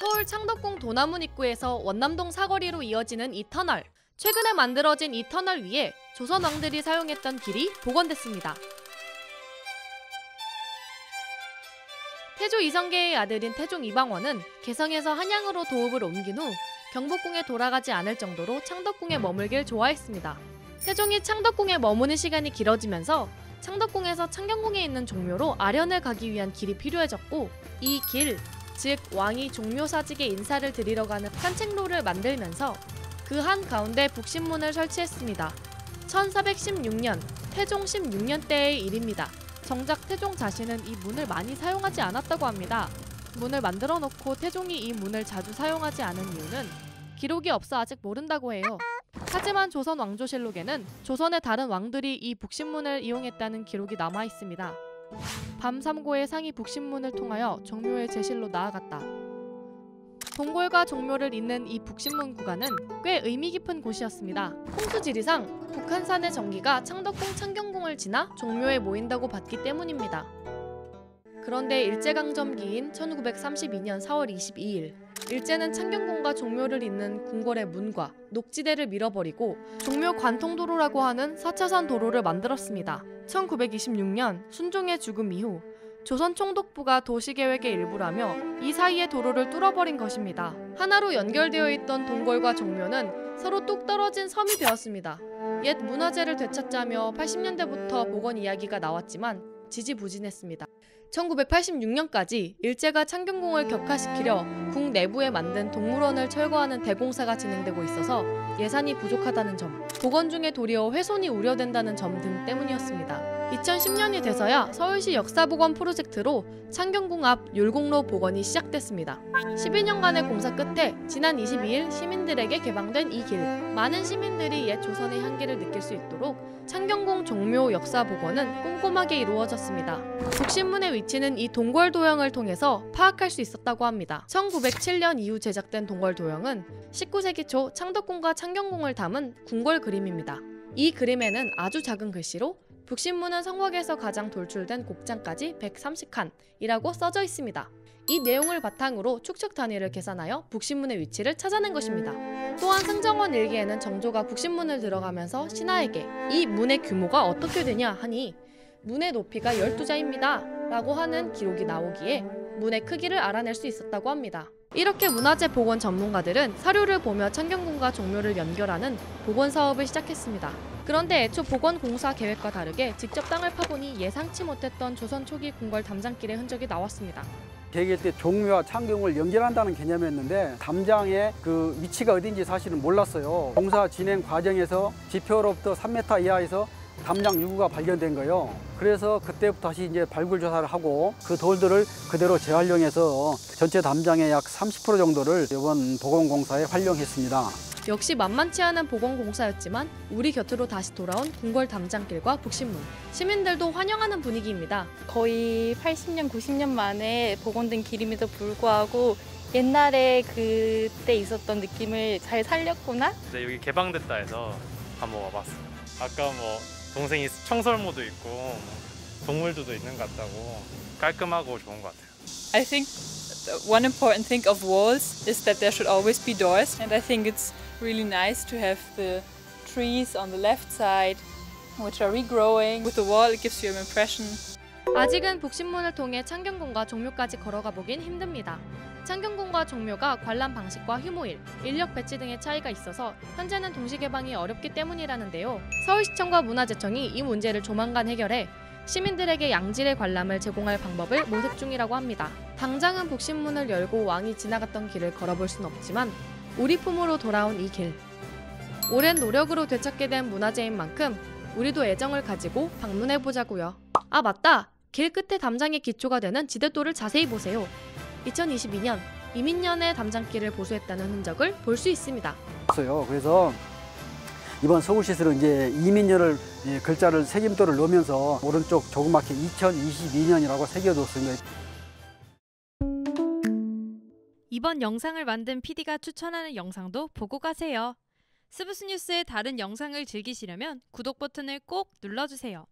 서울 창덕궁 도남문 입구에서 원남동 사거리로 이어지는 이 터널. 최근에 만들어진 이 터널 위에 조선 왕들이 사용했던 길이 복원됐습니다. 태조 이성계의 아들인 태종 이방원은 개성에서 한양으로 도읍을 옮긴 후 경복궁에 돌아가지 않을 정도로 창덕궁에 머물길 좋아했습니다. 태종이 창덕궁에 머무는 시간이 길어지면서 창덕궁에서 창경궁에 있는 종묘로 아련을 가기 위한 길이 필요해졌고 이 길, 즉 왕이 종묘 사직에 인사를 드리러 가는 산책로를 만들면서 그 한 가운데 북신문을 설치했습니다. 1416년 태종 16년 때의 일입니다. 정작 태종 자신은 이 문을 많이 사용하지 않았다고 합니다. 문을 만들어 놓고 태종이 이 문을 자주 사용하지 않은 이유는 기록이 없어 아직 모른다고 해요. 하지만 조선 왕조실록에는 조선의 다른 왕들이 이 북신문을 이용했다는 기록이 남아 있습니다. 밤삼고의 상이 북신문을 통하여 종묘의 제실로 나아갔다. 동골과 종묘를 잇는 이 북신문 구간은 꽤 의미 깊은 곳이었습니다. 홍수지리상 북한산의 전기가 창덕궁 창경궁을 지나 종묘에 모인다고 봤기 때문입니다. 그런데 일제강점기인 1932년 4월 22일 일제는 창경궁과 종묘를 잇는 궁궐의 문과 녹지대를 밀어버리고 종묘 관통도로라고 하는 4차선 도로를 만들었습니다. 1926년 순종의 죽음 이후 조선 총독부가 도시계획의 일부라며 이 사이의 도로를 뚫어버린 것입니다. 하나로 연결되어 있던 동골과 종묘는 서로 뚝 떨어진 섬이 되었습니다. 옛 문화재를 되찾자며 80년대부터 복원 이야기가 나왔지만 지지부진했습니다. 1986년까지 일제가 창경궁을 격화시키려 궁 내부에 만든 동물원을 철거하는 대공사가 진행되고 있어서 예산이 부족하다는 점, 복원 중에 도리어 훼손이 우려된다는 점 등 때문이었습니다. 2010년이 돼서야 서울시 역사복원 프로젝트로 창경궁 앞 율곡로 복원이 시작됐습니다. 12년간의 공사 끝에 지난 22일 시민들에게 개방된 이 길. 많은 시민들이 옛 조선의 향기를 느낄 수 있도록 창경궁 종묘 역사 복원은 꼼꼼하게 이루어졌습니다. 북신문의 위치는 이 동궐 도형을 통해서 파악할 수 있었다고 합니다. 1907년 이후 제작된 동궐 도형은 19세기 초 창덕궁과 창경궁을 담은 궁궐 그림입니다. 이 그림에는 아주 작은 글씨로 북신문은 성곽에서 가장 돌출된 곡장까지 130칸이라고 써져 있습니다. 이 내용을 바탕으로 축척 단위를 계산하여 북신문의 위치를 찾아낸 것입니다. 또한 승정원 일기에는 정조가 북신문을 들어가면서 신하에게 이 문의 규모가 어떻게 되냐 하니 문의 높이가 12자입니다 라고 하는 기록이 나오기에 문의 크기를 알아낼 수 있었다고 합니다. 이렇게 문화재 복원 전문가들은 사료를 보며 창경궁과 종묘를 연결하는 복원 사업을 시작했습니다. 그런데 애초 복원 공사 계획과 다르게 직접 땅을 파보니 예상치 못했던 조선 초기 궁궐 담장길의 흔적이 나왔습니다. 계획일 때 종묘와 창경을 연결한다는 개념이었는데 담장의 그 위치가 어딘지 사실은 몰랐어요. 공사 진행 과정에서 지표로부터 3m 이하에서 담장 유구가 발견된 거예요. 그래서 그때부터 다시 이제 발굴 조사를 하고 그 돌들을 그대로 재활용해서 전체 담장의 약 30% 정도를 이번 보건공사에 활용했습니다. 역시 만만치 않은 보건 공사였지만 우리 곁으로 다시 돌아온 궁궐 담장길과 북신문 시민들도 환영하는 분위기입니다. 거의 80년, 90년 만에 복원된 길임에도 불구하고 옛날에 그때 있었던 느낌을 잘 살렸구나? 이제 여기 개방됐다 해서 한번 와봤어요. 아까 뭐 동생이 청설모도 있고 뭐 동물들도 있는 것 같다고 깔끔하고 좋은 것 같아요. I think one important thing of walls is that there should always be doors, and I think it's really nice to have the trees on the left side, which are regrowing. With the wall, it gives you an impression 아직은 북신문을 통해 창경궁과 종묘까지 걸어가 보긴 힘듭니다. 창경궁과 종묘가 관람 방식과 휴무일, 인력 배치 등의 차이가 있어서 현재는 동시 개방이 어렵기 때문이라는데요. 서울시청과 문화재청이 이 문제를 조만간 해결해 시민들에게 양질의 관람을 제공할 방법을 모색 중이라고 합니다. 당장은 북신문을 열고 왕이 지나갔던 길을 걸어볼 순 없지만 우리 품으로 돌아온 이 길. 오랜 노력으로 되찾게 된 문화재인 만큼 우리도 애정을 가지고 방문해 보자고요. 아 맞다. 길 끝에 담장의 기초가 되는 지대도를 자세히 보세요. 2022년 이민년의 담장길을 보수했다는 흔적을 볼 수 있습니다. 어요 그래서 이번 서울시에서는 이제 이민년을 예, 글자를 새김도를 넣으면서 오른쪽 조그맣게 2022년이라고 새겨뒀습니다. 이번 영상을 만든 PD가 추천하는 영상도 보고 가세요. 스브스 뉴스의 다른 영상을 즐기시려면 구독 버튼을 꼭 눌러주세요.